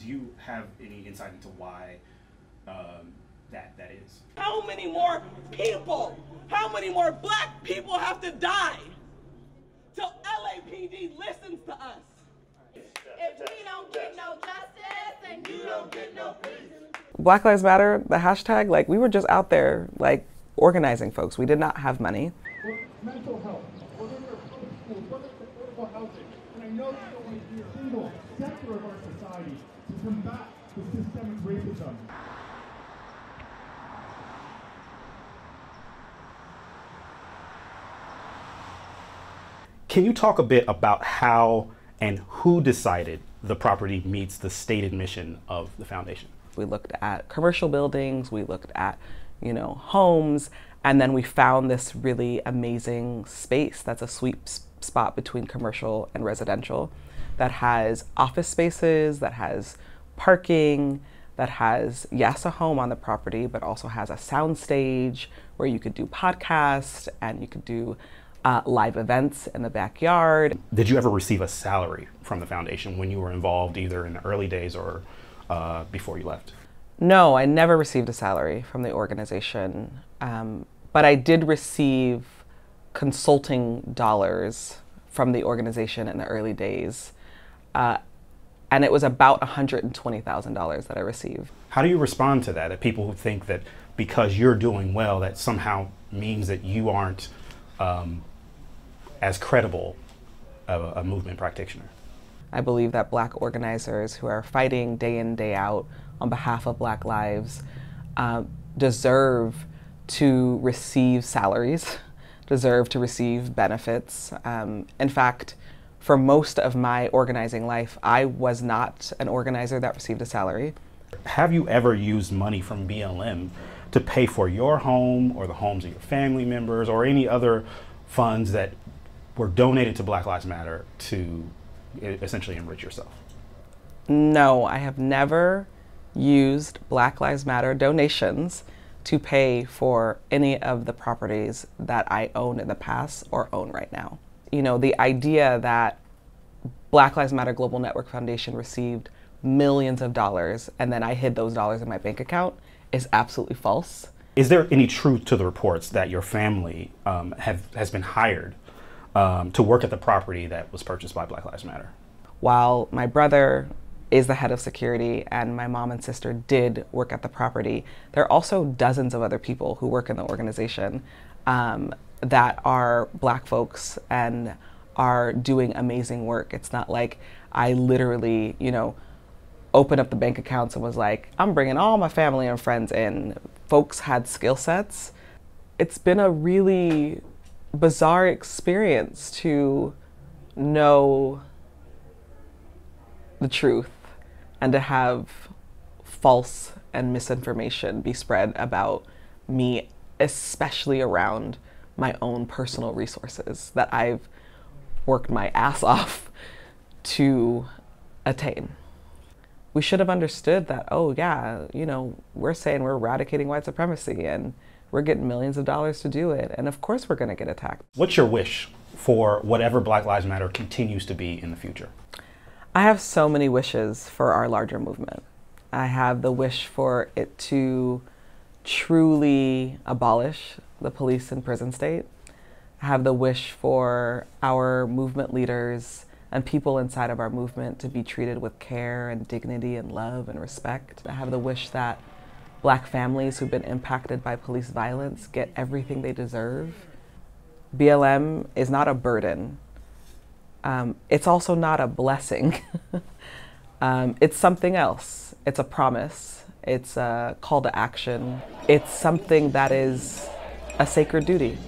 Do you have any insight into why um, that that is? How many more people, how many more black people have to die till LAPD listens to us? If we don't get no justice, then you don't get no peace. Black Lives Matter, the hashtag, like we were just out there like organizing folks. We did not have money. mental health, whether they're public schools, whether it's affordable housing. And I know you don't want to hear a single sector of our society to combat the systemic racism. Can you talk a bit about how and who decided the property meets the stated mission of the foundation? We looked at commercial buildings, we looked at, you know, homes, and then we found this really amazing space that's a sweet spot between commercial and residential that has office spaces, that has parking, that has, yes, a home on the property, but also has a sound stage where you could do podcasts and you could do uh, live events in the backyard. Did you ever receive a salary from the foundation when you were involved, either in the early days or uh, before you left? No, I never received a salary from the organization, um, but I did receive consulting dollars from the organization in the early days. Uh, and it was about $120,000 that I received. How do you respond to that? That people who think that because you're doing well, that somehow means that you aren't um, as credible a, a movement practitioner? I believe that black organizers who are fighting day in, day out on behalf of black lives uh, deserve to receive salaries, deserve to receive benefits. Um, in fact, for most of my organizing life, I was not an organizer that received a salary. Have you ever used money from BLM to pay for your home or the homes of your family members or any other funds that were donated to Black Lives Matter to essentially enrich yourself? No, I have never used Black Lives Matter donations to pay for any of the properties that I owned in the past or own right now. You know, the idea that Black Lives Matter Global Network Foundation received millions of dollars and then I hid those dollars in my bank account is absolutely false. Is there any truth to the reports that your family um, have, has been hired um, to work at the property that was purchased by Black Lives Matter? While my brother is the head of security and my mom and sister did work at the property, there are also dozens of other people who work in the organization um, that are black folks and are doing amazing work. It's not like I literally, you know, opened up the bank accounts and was like, I'm bringing all my family and friends in. Folks had skill sets. It's been a really bizarre experience to know the truth and to have false and misinformation be spread about me, especially around my own personal resources that I've worked my ass off to attain. We should have understood that, oh, yeah, you know, we're saying we're eradicating white supremacy and we're getting millions of dollars to do it. And of course, we're going to get attacked. What's your wish for whatever Black Lives Matter continues to be in the future? I have so many wishes for our larger movement. I have the wish for it to truly abolish the police and prison state. I have the wish for our movement leaders and people inside of our movement to be treated with care and dignity and love and respect. I have the wish that black families who've been impacted by police violence get everything they deserve. BLM is not a burden um, it's also not a blessing. um, it's something else. It's a promise. It's a call to action. It's something that is a sacred duty.